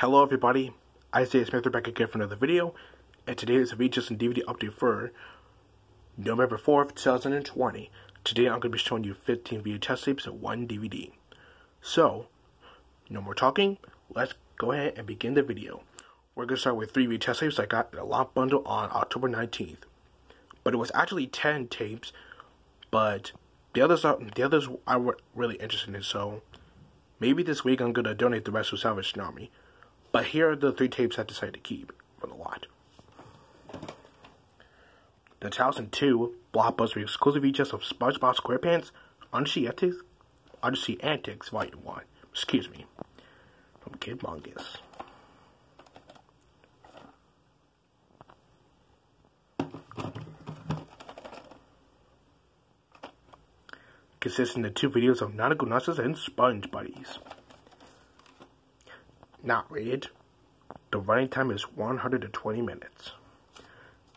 Hello everybody, Isaiah Smith back again for another video, and today is a VHS and DVD update for November 4th, 2020. Today I'm going to be showing you 15 VHS tapes and 1 DVD. So, no more talking, let's go ahead and begin the video. We're going to start with 3 VHS tapes I got in a lot bundle on October 19th. But it was actually 10 tapes, but the others are, the others I were really interested in, so maybe this week I'm going to donate the rest to Salvation Army. But here are the three tapes I decided to keep for the lot. The 2002 Blockbuster exclusive VHS of SpongeBob SquarePants Undersea Antics, Undersea Antics Volume 1. Excuse me. From Kid Mongus. Consisting of two videos of nautical nonsense and sponge buddies not rated. The running time is 120 minutes.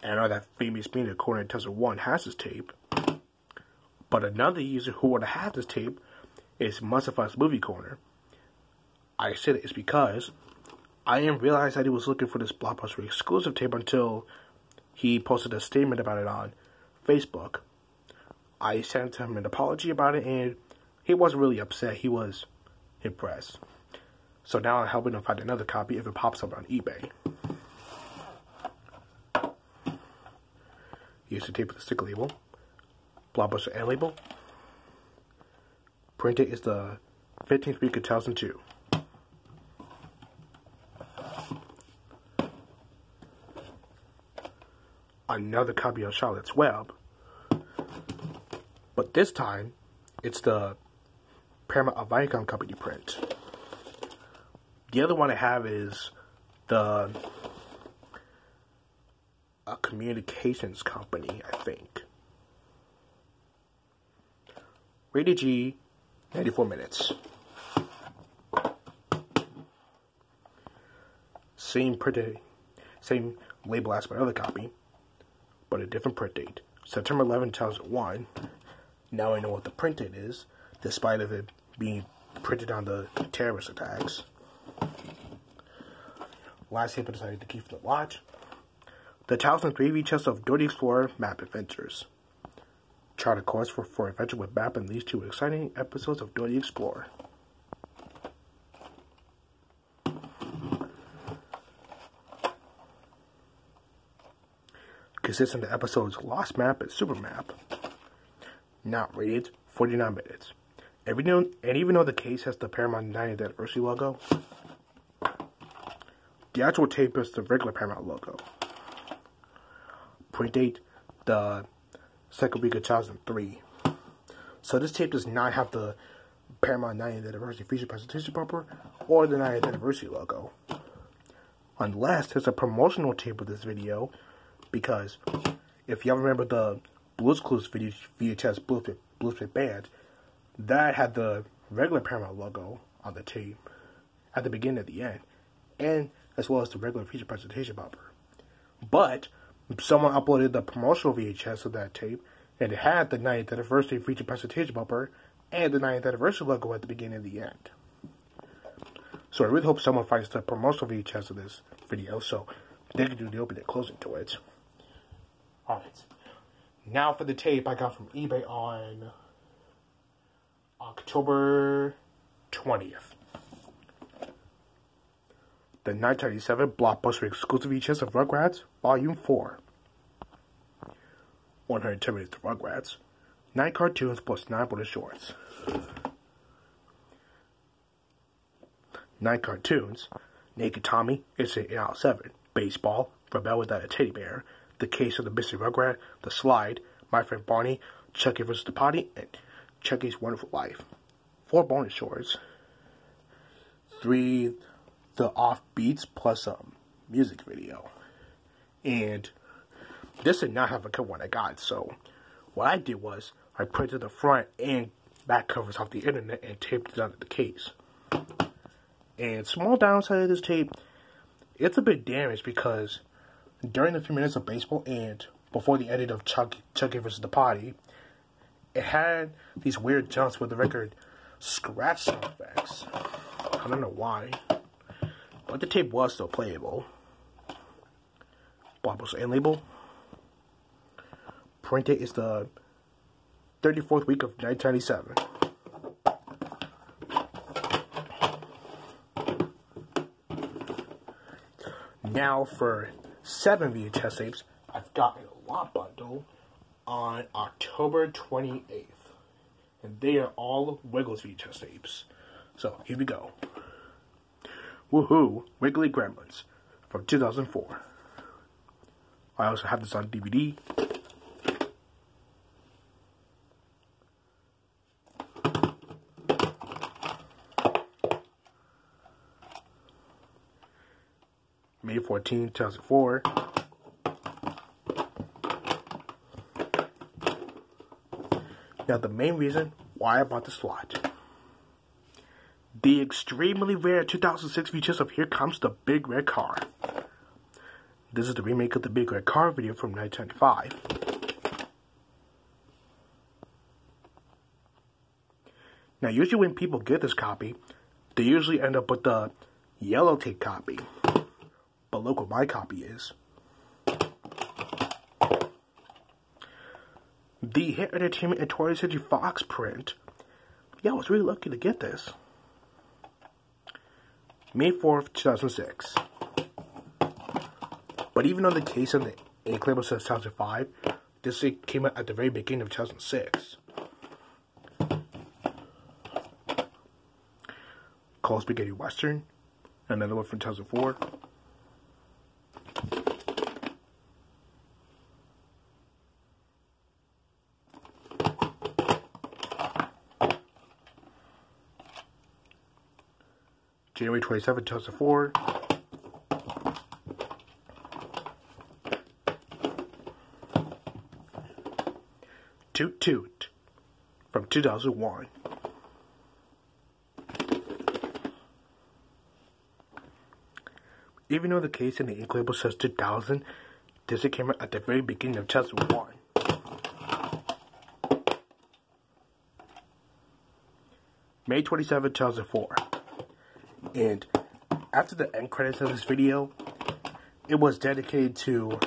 And I know that famous media corner Tesla 1 has this tape. But another user who would have this tape is Mustafa's Movie Corner. I said it's because I didn't realize that he was looking for this Blockbuster exclusive tape until he posted a statement about it on Facebook. I sent him an apology about it and he wasn't really upset. He was impressed. So now I'm helping him find another copy if it pops up on eBay. Use the tape with the sticker label. Blockbuster end label. Printed is the 15th week of 2002. Another copy of Charlotte's Web. But this time, it's the Paramount of Viacom Company print. The other one I have is the a communications company, I think. Rated G, 94 minutes. Same print, date, same label as my other copy, but a different print date. September 11, 2001. Now I know what the print date is, despite of it being printed on the terrorist attacks. Last I decided to keep the watch. The 2003 VHS of Dora the Explorer Map Adventures. Chart a course for, for adventure with map and these two exciting episodes of Dora the Explorer. Consisting of episodes Lost Map and Super Map. Not rated, 49 minutes. And even though the case has the Paramount 90th anniversary logo, the actual tape is the regular Paramount logo. Print date, the second week of 2003. So this tape does not have the Paramount 90th anniversary feature presentation bumper or the 90th anniversary logo. Unless there's a promotional tape of this video, because if y'all remember the Blue's Clues video VHS Bluesprit, Bluesprit Band, that had the regular Paramount logo on the tape at the beginning and the end, and as well as the regular feature presentation bumper. But someone uploaded the promotional VHS of that tape, and it had the 9th anniversary feature presentation bumper and the 9th anniversary logo at the beginning and the end. So I really hope someone finds the promotional VHS of this video so they can do the opening and closing to it. Alright. Now for the tape I got from eBay on October 20th. The 1997 blockbuster exclusive VHS of Rugrats, Volume 4. 110 minutes of Rugrats, 9 cartoons plus 9 bonus shorts. 9 cartoons, Naked Tommy, Incident in Aisle 7, Baseball, Rebel Without a Teddy Bear, The Case of the Missing Rugrat, The Slide, My Friend Barney, Chuckie vs. the Potty, and Chuckie's Wonderful Life. Four bonus shorts. Three, the off beats plus a music video. And this did not have a cover when I got so what I did was I printed the front and back covers off the internet and taped it onto the case. And small downside of this tape, it's a bit damaged because during the few minutes of baseball and before the edit of Chuckie, Chuckie vs. the Potty, it had these weird jumps with the record scratch sound effects. I don't know why. But the tape was still playable. Blockbuster end label. Print date is the 34th week of 1997. Now for seven VHS tapes, I've got a lot bundle on October 28th. And they are all Wiggles VHS tapes. So here we go. Woohoo! Wiggly Gremlins from 2004. I also have this on DVD. May 14, 2004. Now, the main reason why I bought this lot. The extremely rare 2006 features of Here Comes the Big Red Car. This is the remake of the Big Red Car video from 1995. Now, usually when people get this copy, they usually end up with the yellow tape copy. But look what my copy is. The Hit Entertainment and 20th Century Fox print. Yeah, I was really lucky to get this. May 4th, 2006. But even though the case of the label says 2005, this came out at the very beginning of 2006. Cold Spaghetti Western, another one from 2004. January 27, 2004. Toot Toot from 2001. Even though the case in the ink label says 2000, this came out at the very beginning of 2001. May 27, 2004. And after the end credits of this video, it was dedicated to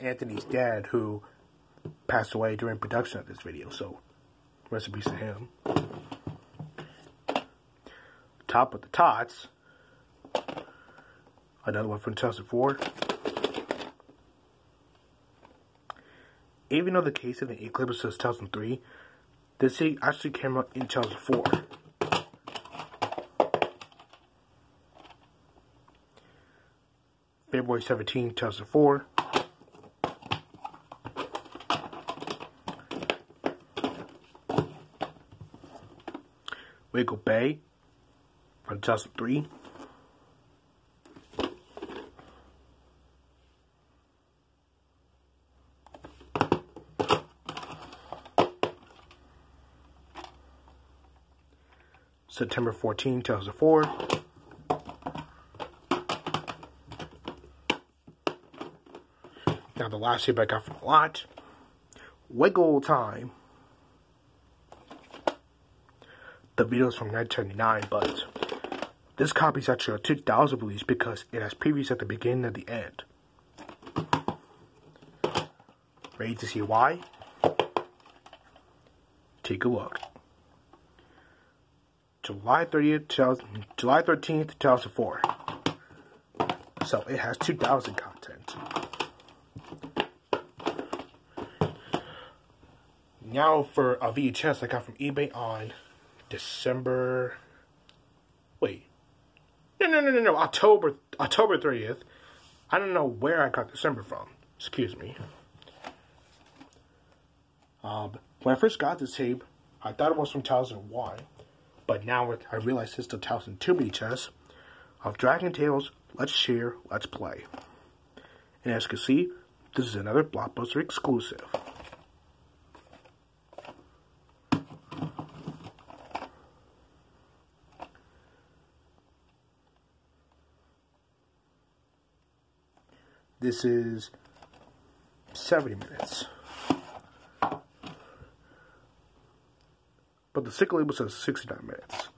Anthony's dad who passed away during production of this video. So, rest in peace to him. Top of the Tots. Another one from 2004. Even though the case of the Eclipse says 2003, this actually came out in 2004. February 17, 2004. Wiggle Bay from 2003. September 14, 2004. The last tape I got from the lot, Wiggle Time. The video's from 1979, but this copy is actually a 2000 release because it has previews at the beginning and the end. Ready to see why? Take a look. July 30th, July 13th, 2004. So it has 2000 content. Now for a VHS I got from eBay on December. Wait. No, no, no, no, no. October, October 30th. I don't know where I got December from. Excuse me. Um, when I first got this tape, I thought it was from 2001. But now I realize it's the 2002 VHS of Dragon Tales Let's Share, Let's Play. And as you can see, this is another Blockbuster exclusive. This is 70 minutes. But the sticker label says 69 minutes.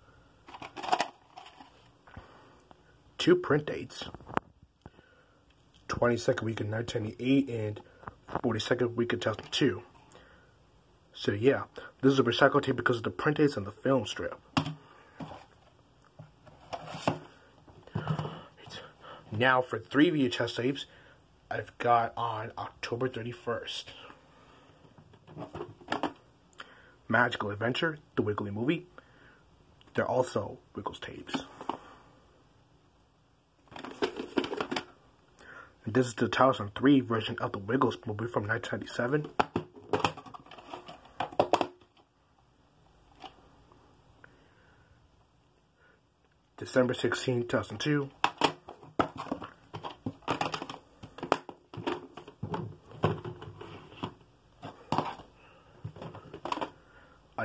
two print dates. 22nd week of 1998 and 42nd week of 2002. So yeah, this is a recycled tape because of the print dates and the film strip. Now for three VHS tapes, I've got on October 31st. Magical Adventure, the Wiggly movie. They're also Wiggles tapes. And this is the 2003 version of the Wiggles movie from 1997. December 16, 2002.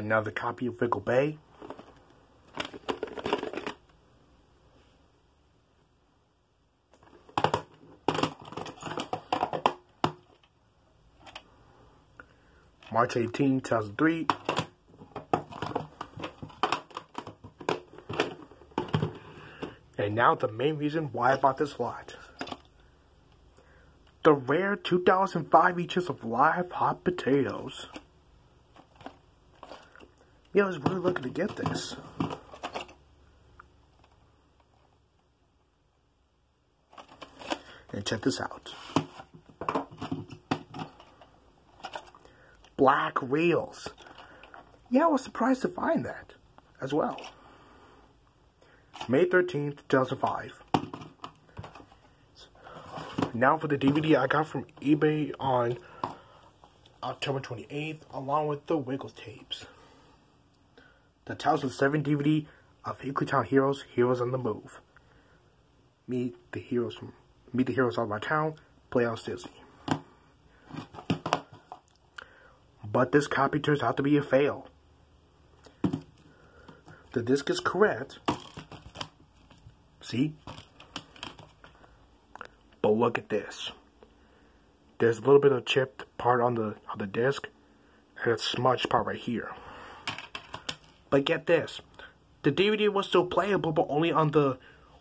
Another copy of Wiggle Bay. March 18, 2003. And now the main reason why I bought this lot. The rare 2005 inches of live hot potatoes. Yeah, I was really looking to get this. And check this out. Black reels. Yeah, I was surprised to find that as well. May 13th, 2005. Now for the DVD I got from eBay on October 28th, along with the Wiggles tapes. The 2007 DVD of Higglytown Heroes, Heroes on the Move. Meet the heroes from Meet the Heroes of Our Town, Playhouse Disney. But this copy turns out to be a fail. The disc is correct. See? But look at this. There's a little bit of chipped part on the on the disc, and a smudged part right here. But get this. The DVD was still playable, but only on the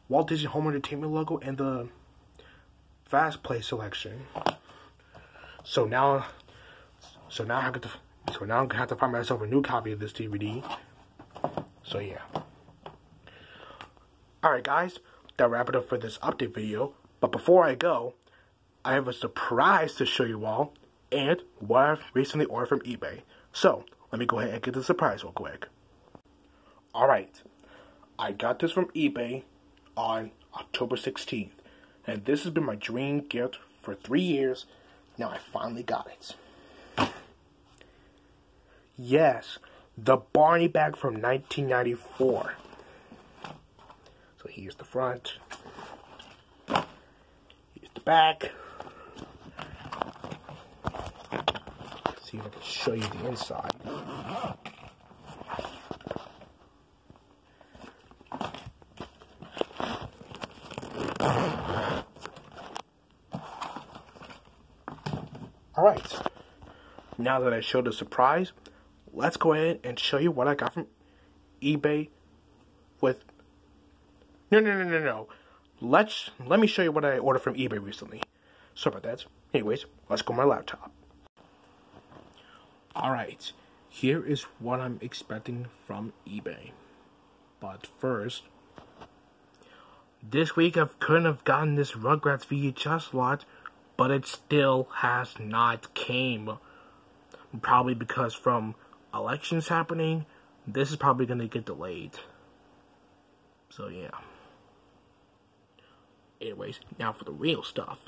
Walt Disney Home Entertainment logo and the Fast Play selection. So now, so now I have to, so now I'm gonna have to find myself a new copy of this DVD. So yeah. Alright guys, that wrap it up for this update video. But before I go, I have a surprise to show you all and what I've recently ordered from eBay. So, let me go ahead and get the surprise real quick. Alright, I got this from eBay on October 16th. And this has been my dream gift for three years. Now I finally got it. Yes, the Barney bag from 1994. So here's the front. Here's the back. Let's see if I can show you the inside. Alright, now that I showed the surprise, let's go ahead and show you what I got from eBay with... No, no, no, no, no. Let's, let me show you what I ordered from eBay recently. Sorry about that. Anyways, let's go my laptop. Alright, here is what I'm expecting from eBay. But first, this week I couldn't have gotten this Rugrats VHS lot but it still has not came. Probably because from elections happening, this is probably going to get delayed. So yeah. Anyways, now for the real stuff.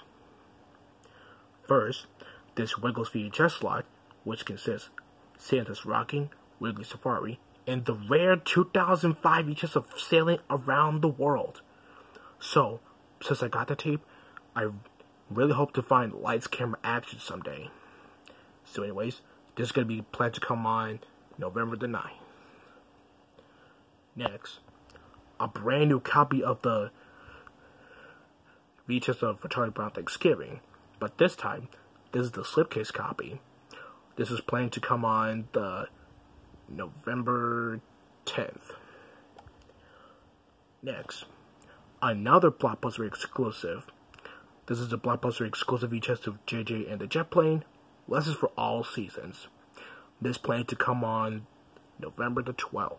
First, this Wiggles VHS slot, which consists Santa's Rocking, Wiggly Safari, and the rare 2005 VHS of Sailing Around the World. So, since I got the tape, I Really hope to find lights, camera, action someday. So anyways, this is going to be planned to come on November the 9th. Next, a brand new copy of the VHS of Charlie Brown Thanksgiving. But this time, this is the slipcase copy. This is planned to come on the November 10th. Next, another Blockbuster exclusive. This is a Blockbuster exclusive VHS of JJ and the Jet Plane. This is for all seasons. This plane to come on November the 12th.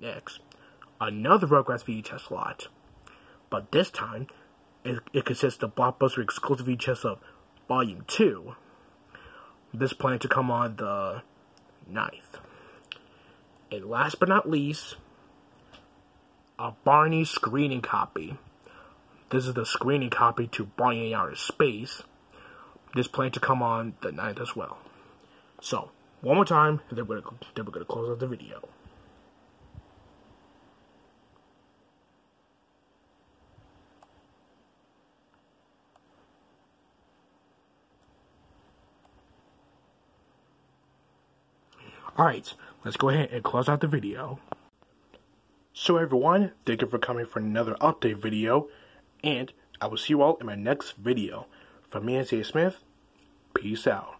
Next, another Rugrats VHS lot. But this time, it, it consists of Blockbuster exclusive VHS of Volume 2. This plane to come on the 9th. And last but not least, a Barney screening copy. This is the screening copy to Barney in Outer Space. This plane to come on the 9th as well. So, one more time, and then we're then we're gonna close out the video. Alright, let's go ahead and close out the video. So everyone, thank you for coming for another update video, and I will see you all in my next video. From me and Smith, peace out.